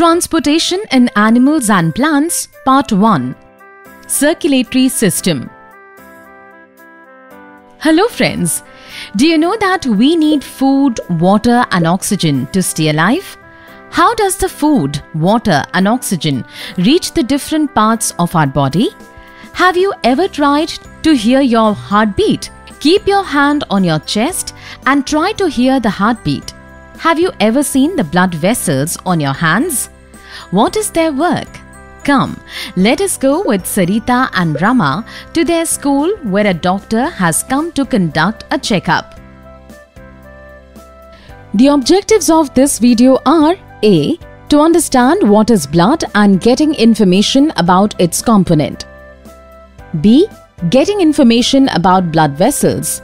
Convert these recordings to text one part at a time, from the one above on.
Transportation in Animals and Plants, Part 1 Circulatory System. Hello, friends. Do you know that we need food, water, and oxygen to stay alive? How does the food, water, and oxygen reach the different parts of our body? Have you ever tried to hear your heartbeat? Keep your hand on your chest and try to hear the heartbeat. Have you ever seen the blood vessels on your hands? What is their work? Come, let us go with Sarita and Rama to their school where a doctor has come to conduct a checkup. The objectives of this video are A. To understand what is blood and getting information about its component. B. Getting information about blood vessels.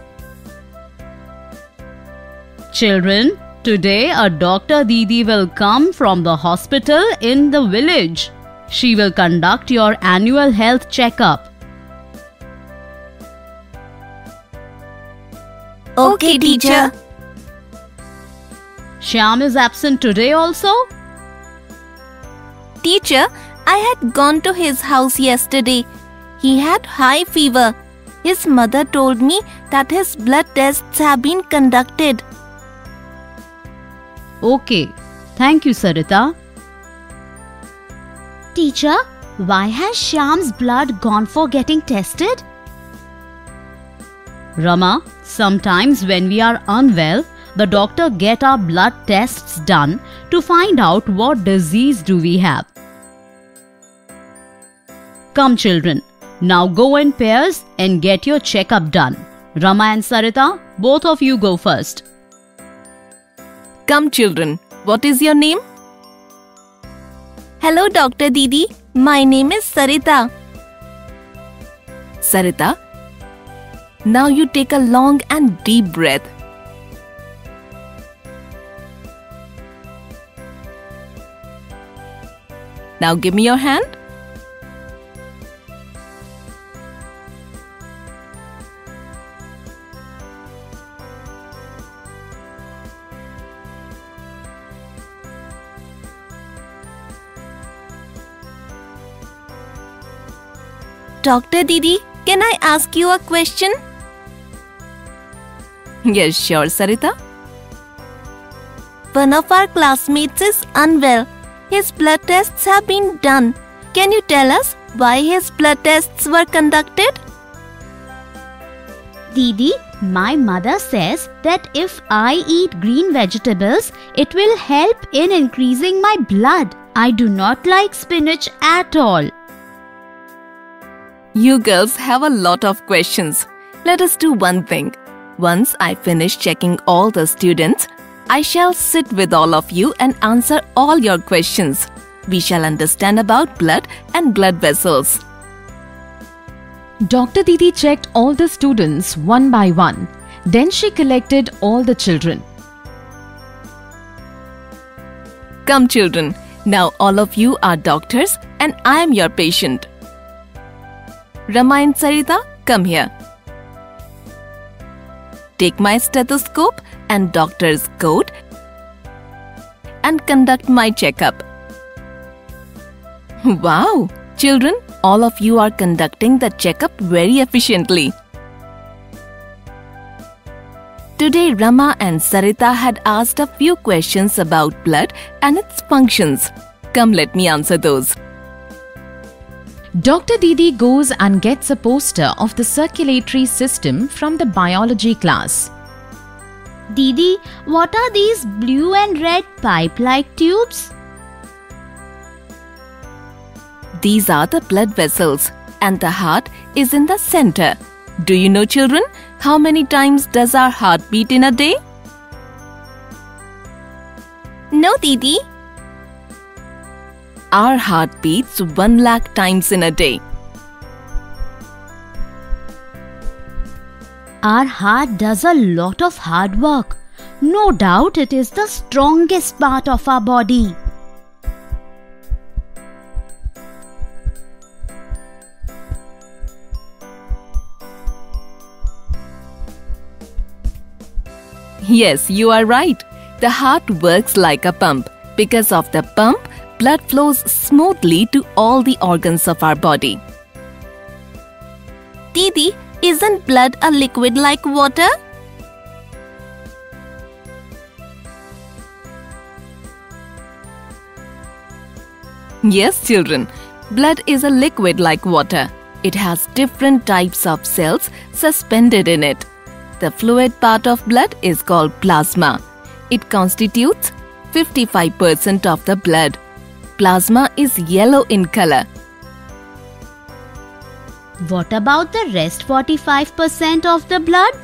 Children, today a Dr. Didi will come from the hospital in the village. She will conduct your annual health checkup. Okay, teacher. Shyam is absent today also? Teacher, I had gone to his house yesterday. He had high fever. His mother told me that his blood tests have been conducted. Okay. Thank you, Sarita. Teacher, why has Shyam's blood gone for getting tested? Rama, sometimes when we are unwell, the doctor get our blood tests done to find out what disease do we have. Come children, now go in pairs and get your checkup done. Rama and Sarita, both of you go first. Come, children. What is your name? Hello, Dr. Didi. My name is Sarita. Sarita, now you take a long and deep breath. Now give me your hand. Dr. Didi, can I ask you a question? Yes, sure, Sarita. One of our classmates is unwell. His blood tests have been done. Can you tell us why his blood tests were conducted? Didi, my mother says that if I eat green vegetables, it will help in increasing my blood. I do not like spinach at all. You girls have a lot of questions. Let us do one thing. Once I finish checking all the students, I shall sit with all of you and answer all your questions. We shall understand about blood and blood vessels. Dr. Didi checked all the students one by one. Then she collected all the children. Come, children. Now all of you are doctors and I am your patient. Rama and Sarita, come here. Take my stethoscope and doctor's coat and conduct my checkup. Wow! Children, all of you are conducting the checkup very efficiently. Today, Rama and Sarita had asked a few questions about blood and its functions. Come, let me answer those. Dr. Didi goes and gets a poster of the circulatory system from the biology class. Didi, what are these blue and red pipe like tubes? These are the blood vessels, and the heart is in the center. Do you know, children, how many times does our heart beat in a day? No, Didi. Our heart beats 1 lakh times in a day. Our heart does a lot of hard work. No doubt it is the strongest part of our body. Yes, you are right. The heart works like a pump. Because of the pump, blood flows smoothly to all the organs of our body. Didi, isn't blood a liquid like water? Yes, children, blood is a liquid like water. It has different types of cells suspended in it. The fluid part of blood is called plasma. It constitutes 55% of the blood. Plasma is yellow in color. What about the rest 45% of the blood?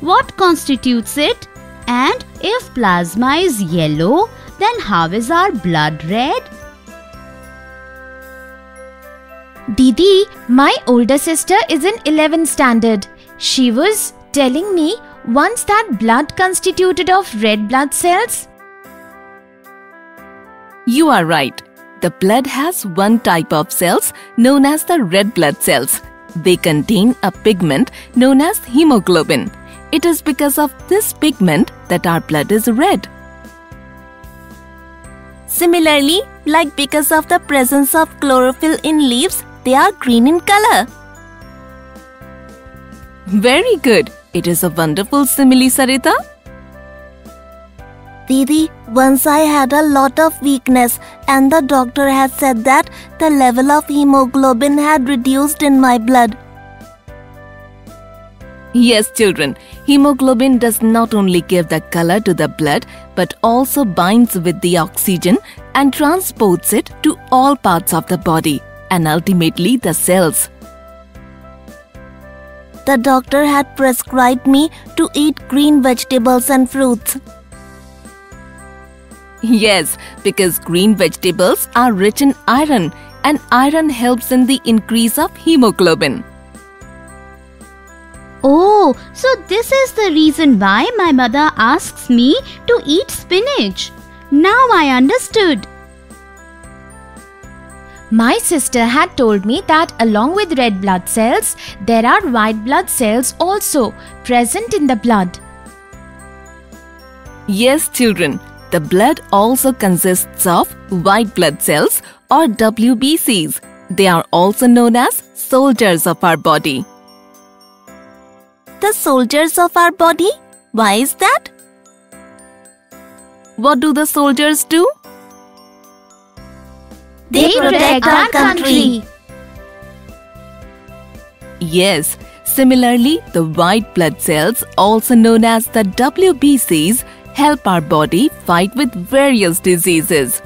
What constitutes it? And if plasma is yellow, then how is our blood red? Didi, my older sister is in 11th standard. She was telling me once that blood constituted of red blood cells. You are right. The blood has one type of cells known as the red blood cells. They contain a pigment known as hemoglobin. It is because of this pigment that our blood is red. Similarly, like because of the presence of chlorophyll in leaves, they are green in color. Very good. It is a wonderful simile, Sarita. Didi, once I had a lot of weakness, and the doctor had said that the level of hemoglobin had reduced in my blood. Yes, children, hemoglobin does not only give the color to the blood but also binds with the oxygen and transports it to all parts of the body and ultimately the cells. The doctor had prescribed me to eat green vegetables and fruits. Yes, because green vegetables are rich in iron and iron helps in the increase of hemoglobin. Oh, so this is the reason why my mother asks me to eat spinach. Now I understood. My sister had told me that along with red blood cells, there are white blood cells also present in the blood. Yes, children, the blood also consists of white blood cells or WBCs. They are also known as soldiers of our body. The soldiers of our body? Why is that? What do the soldiers do? They, protect our country. Yes, similarly, the white blood cells, also known as the WBCs, help our body fight with various diseases.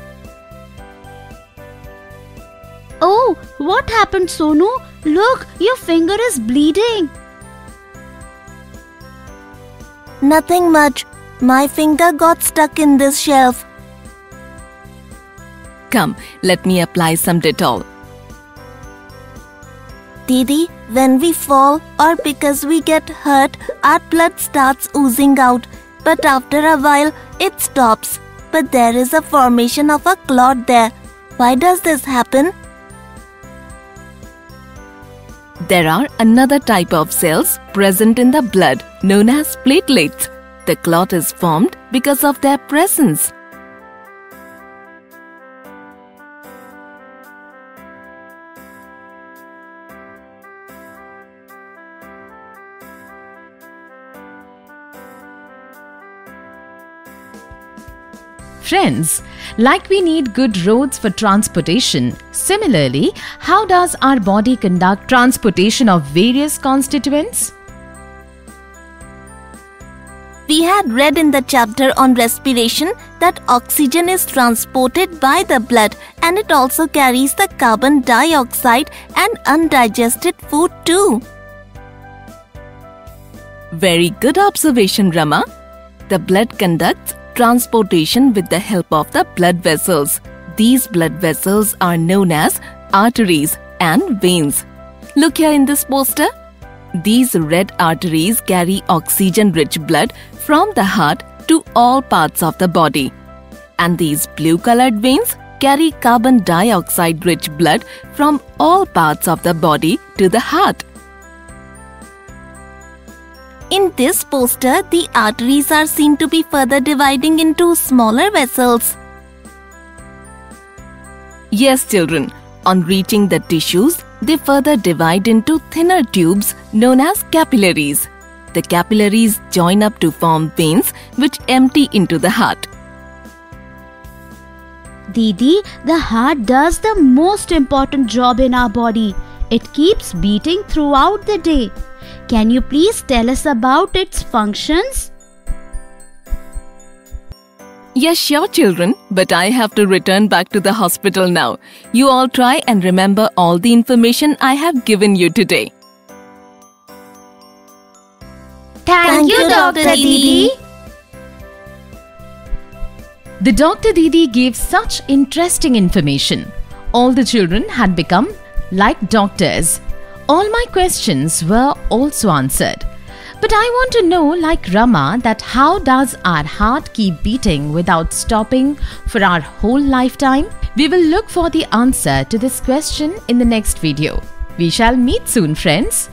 Oh, what happened, Sonu? Look, your finger is bleeding. Nothing much. My finger got stuck in this shelf. Come, let me apply some Dettol. Didi, when we fall or because we get hurt, our blood starts oozing out. But after a while, it stops. But there is a formation of a clot there. Why does this happen? There are another type of cells present in the blood known as platelets. The clot is formed because of their presence. Friends, like we need good roads for transportation, similarly, how does our body conduct transportation of various constituents? We had read in the chapter on respiration that oxygen is transported by the blood and it also carries the carbon dioxide and undigested food too. Very good observation, Rama. The blood conducts transportation with the help of the blood vessels. These blood vessels are known as arteries and veins. Look here in this poster. These red arteries carry oxygen rich blood from the heart to all parts of the body. And these blue colored veins carry carbon dioxide rich blood from all parts of the body to the heart. In this poster, the arteries are seen to be further dividing into smaller vessels. Yes, children. On reaching the tissues, they further divide into thinner tubes known as capillaries. The capillaries join up to form veins which empty into the heart. Didi, the heart does the most important job in our body. It keeps beating throughout the day. Can you please tell us about its functions? Yes, sure, children, but I have to return back to the hospital now. You all try and remember all the information I have given you today. Thank, you, Dr. Didi. The Dr. Didi gave such interesting information. All the children had become like doctors. All my questions were also answered. But I want to know, like Rama, that how does our heart keep beating without stopping for our whole lifetime? We will look for the answer to this question in the next video. We shall meet soon, friends.